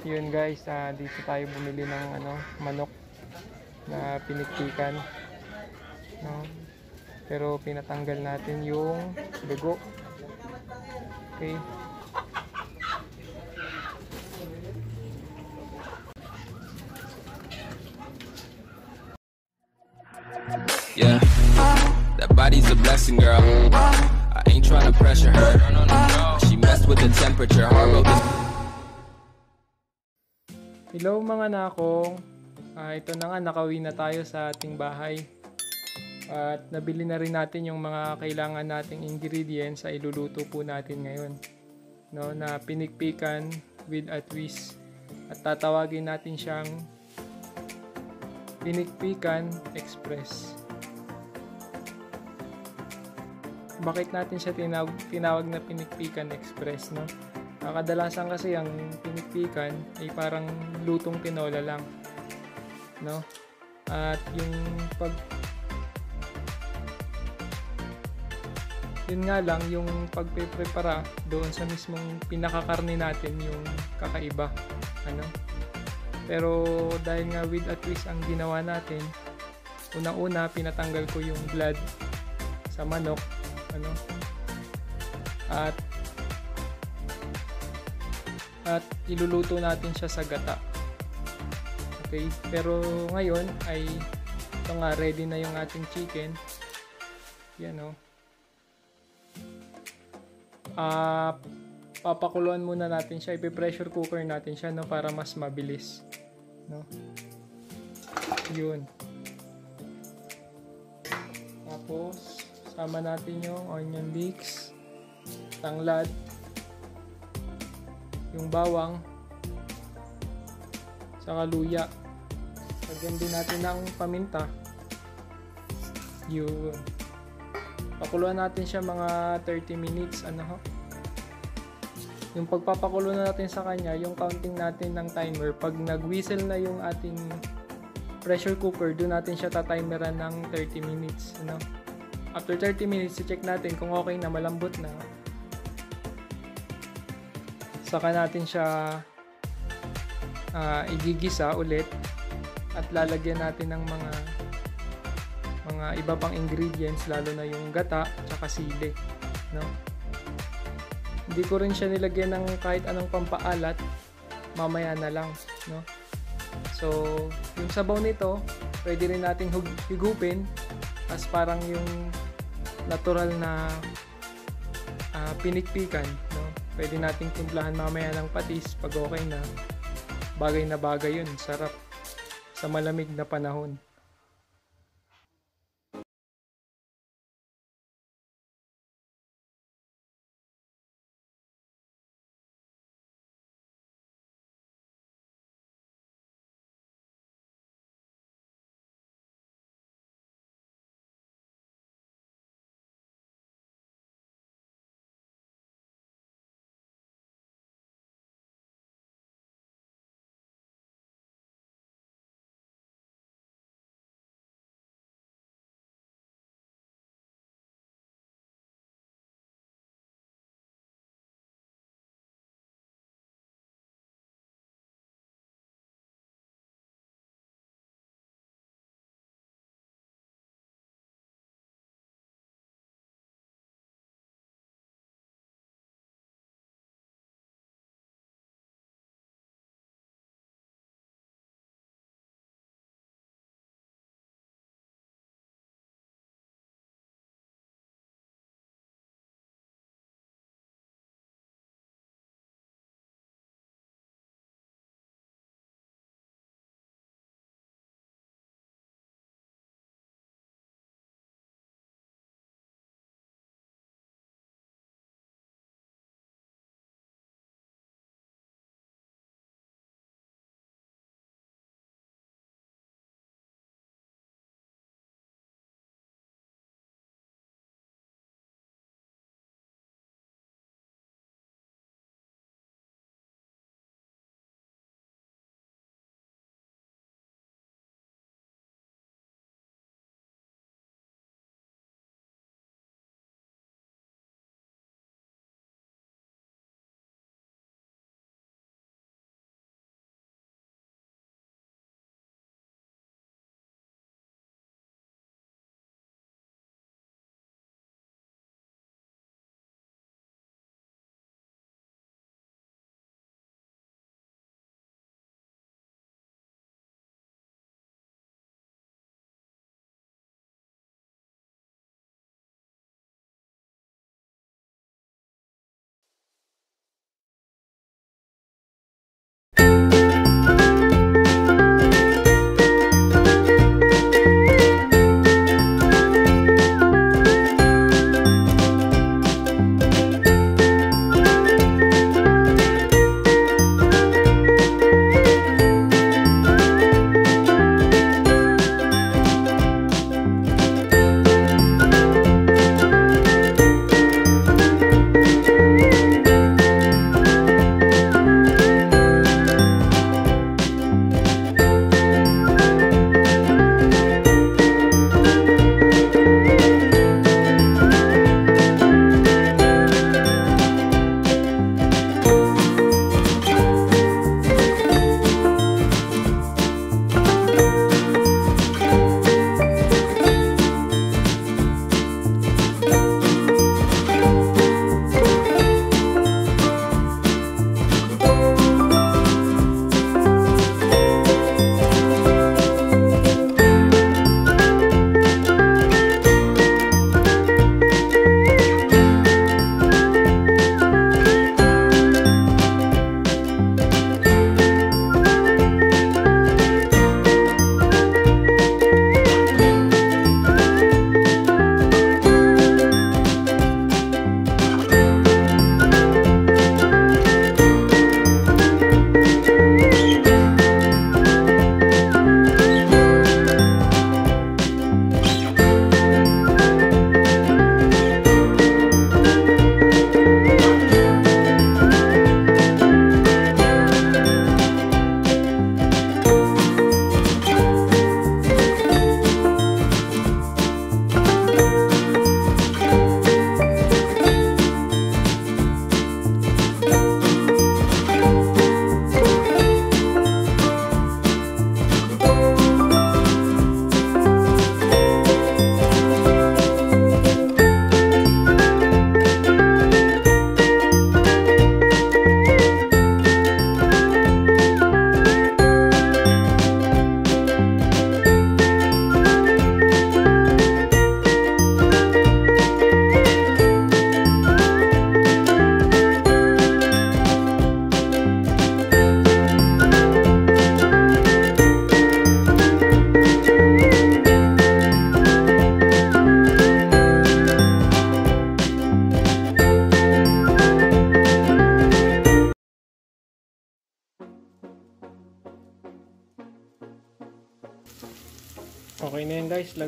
Yun guys, ah, dito tayo bumili ng ano, manok na pinikpikan. No? Pero pinatanggal natin yung dugo. Okay. Yeah, that body's a blessing, girl. I ain't trying to pressure her. She messed with the temperature. Hard this. Hello mga nakong. Ah, ito na nga, nakauwi na tayo sa ating bahay. At nabili na rin natin yung mga kailangan nating ingredients sa iluluto po natin ngayon. No, na pinikpikan with a twist. At tatawagin natin siyang Pinikpikan Express. Bakit natin siya tinawag, tinawag na Pinikpikan Express, no? Ah, kadalasan kasi ang pinikpikan ay parang lutong tinola lang. No? At yung pag yun nga lang yung pagpe-prepara doon sa mismong pinakakarni natin yung kakaiba. Ano? Pero dahil nga with a twist ang ginawa natin, unang-una pinatanggal ko yung blood sa manok, ano? At at iluluto natin siya sa gata. Okay? Pero ngayon ay ito nga ready na yung ating chicken. Yan oh. Ah, papakuluan muna natin siya. Ipe-pressure cooker natin siya no para mas mabilis. No? Yun. Tapos sama natin yung onion leeks, tanglad, yung bawang, saka luya. Lagyan din natin ng paminta. Yun. Pakuluan natin siya mga 30 minutes. Ano ho? Yung pagpapakulo na natin sa kanya, yung counting natin ng timer, pag nag-whistle na yung ating pressure cooker, doon natin siya tatimeran ng 30 minutes. Ano? After 30 minutes, check natin kung okay na, malambot na. Saka natin siya ah, igigisa ulit. At lalagyan natin ng mga mga iba pang ingredients lalo na yung gata at sili no? Hindi ko rin siya nilagyan ng kahit anong pampaalat. Mamaya na lang no? So yung sabaw nito pwede rin nating higupin as parang yung natural na ah, pinikpikan pwede nating timplahan mamaya ng patis pag okay na. Bagay na bagay yun sarap. Sa malamig na panahon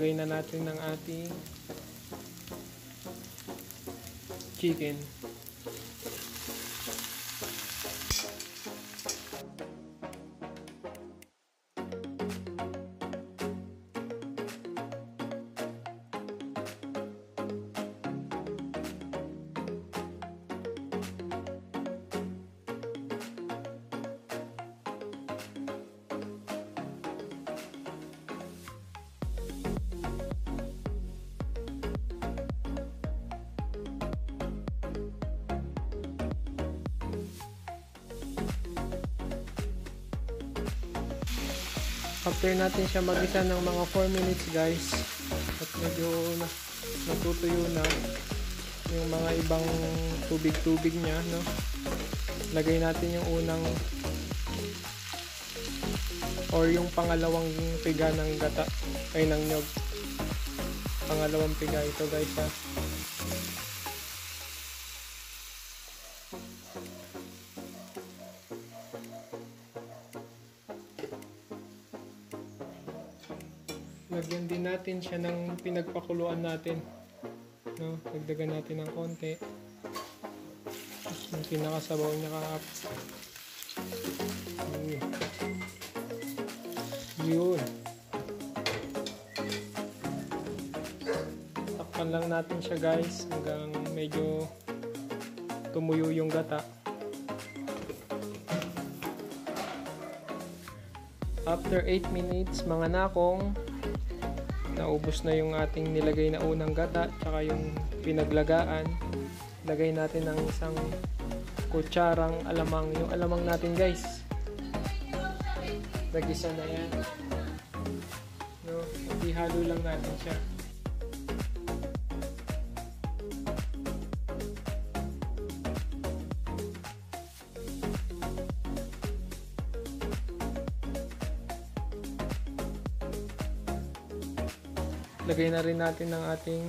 lagay na natin ng ating chicken. After natin siya magisa ng mga 4 minutes guys. At medyo na, natutuyo na yung mga ibang tubig-tubig niya no? Lagay natin yung unang or yung pangalawang piga ng gata ay ng nyog. Pangalawang piga ito guys ha natin siya ng pinagpakuluan natin. No? Dagdagan natin ng konti. Yung pinakasabaw niya Yun. yun. Takpan lang natin siya guys hanggang medyo tumuyo yung gata. After 8 minutes mga nakong naubos na yung ating nilagay na unang gata tsaka yung pinaglagaan. Lagay natin ng isang kutsarang alamang yung alamang natin guys. Nagisa na yan. No, ihalo lang natin siya lagay na rin natin ng ating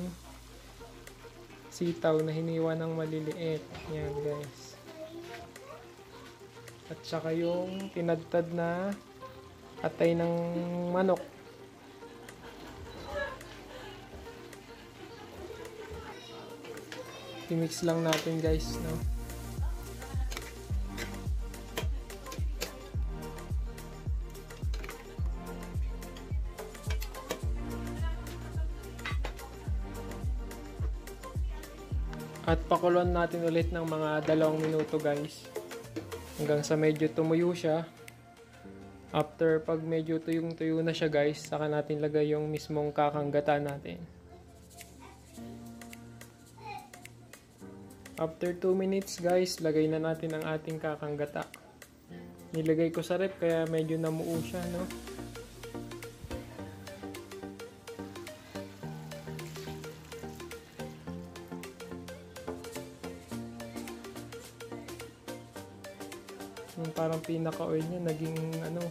sitaw na hiniwa ng maliliit. Yan guys. At saka yung tinadtad na atay ng manok. I-mix lang natin guys, no? At pakuluan natin ulit ng mga dalawang minuto guys. Hanggang sa medyo tumuyo siya. After pag medyo tuyong-tuyo na siya guys, saka natin lagay yung mismong kakanggata natin. After 2 minutes guys, lagay na natin ang ating kakanggata. Nilagay ko sa rep kaya medyo namuo siya no. Parang pinaka-oil niya naging ano,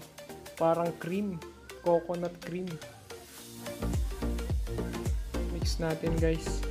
parang cream, coconut cream. Mix natin guys.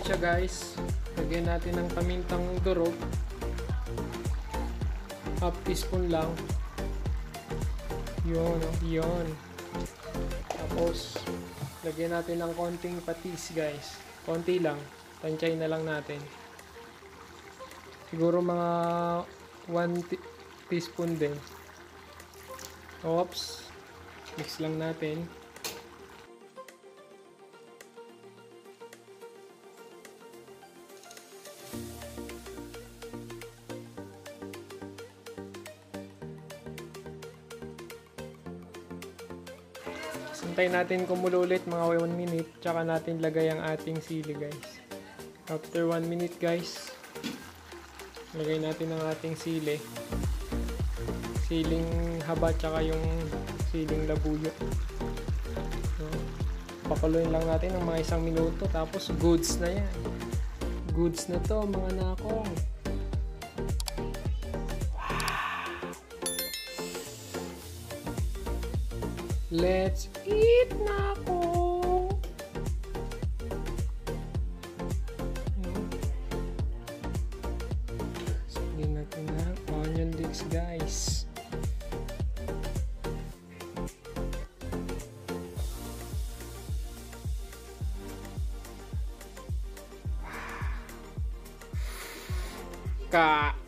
Ulit siya guys. Lagyan natin ng pamintang durog. Half teaspoon lang. Yun, yun. Tapos, lagyan natin ng konting patis guys. Konti lang. Tansay na lang natin. Siguro mga 1 ti- teaspoon din. Oops. Mix lang natin. Sintay natin kumulo ulit mga 1 minute tsaka natin lagay ang ating sili guys. After 1 minute guys, lagay natin ang ating sili. Siling haba tsaka yung siling labuyo. So, pakuluin lang natin ng mga isang minuto tapos goods na yan. Goods na to mga nakong. Let's eat na ako. Hmm. Sagin natin ng onion leeks guys. Kain